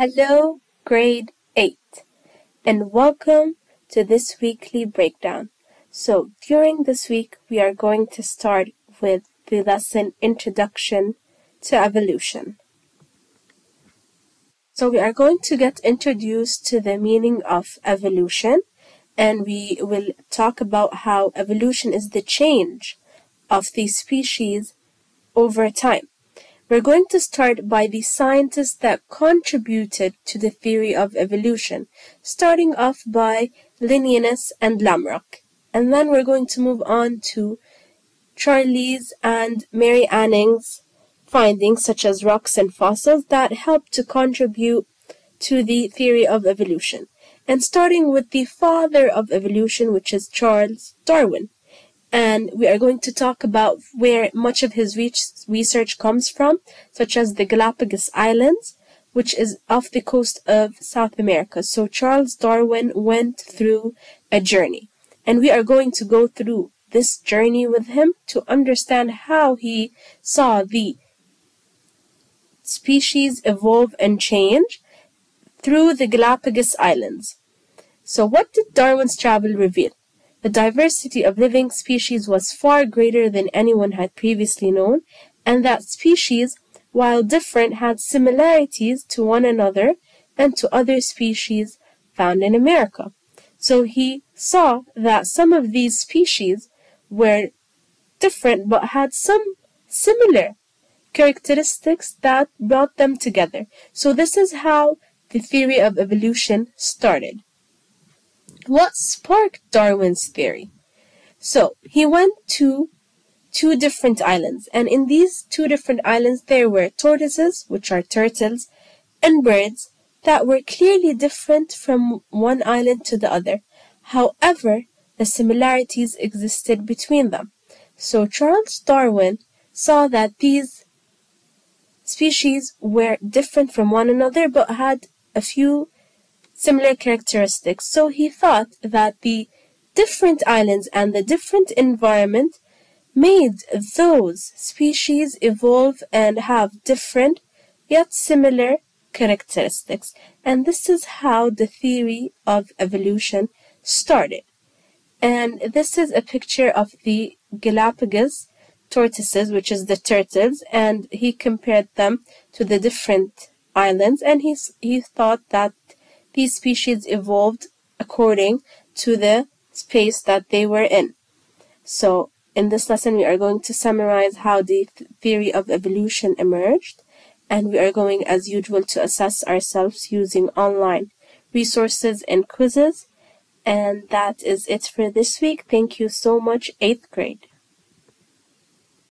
Hello, grade 8, and welcome to this weekly breakdown. So, during this week, we are going to start with the lesson Introduction to Evolution. So, we are going to get introduced to the meaning of evolution, and we will talk about how evolution is the change of the species over time. We're going to start by the scientists that contributed to the theory of evolution, starting off by Linnaeus and Lamarck. And then we're going to move on to Charles and Mary Anning's findings, such as rocks and fossils, that helped to contribute to the theory of evolution. And starting with the father of evolution, which is Charles Darwin and we are going to talk about where much of his research comes from, such as the Galapagos Islands, which is off the coast of South America. So Charles Darwin went through a journey, and we are going to go through this journey with him to understand how he saw the species evolve and change through the Galapagos Islands. So what did Darwin's travel reveal? The diversity of living species was far greater than anyone had previously known, and that species, while different, had similarities to one another and to other species found in America. So he saw that some of these species were different but had some similar characteristics that brought them together. So this is how the theory of evolution started what sparked Darwin's theory. So he went to two different islands, and in these two different islands there were tortoises, which are turtles, and birds that were clearly different from one island to the other. However, the similarities existed between them. So Charles Darwin saw that these species were different from one another but had a few similar characteristics. So he thought that the different islands and the different environment made those species evolve and have different yet similar characteristics. And this is how the theory of evolution started. And this is a picture of the Galapagos tortoises, which is the turtles, and he compared them to the different islands, and he, he thought that these species evolved according to the space that they were in. So, in this lesson, we are going to summarize how the th theory of evolution emerged, and we are going, as usual, to assess ourselves using online resources and quizzes. And that is it for this week. Thank you so much, 8th grade.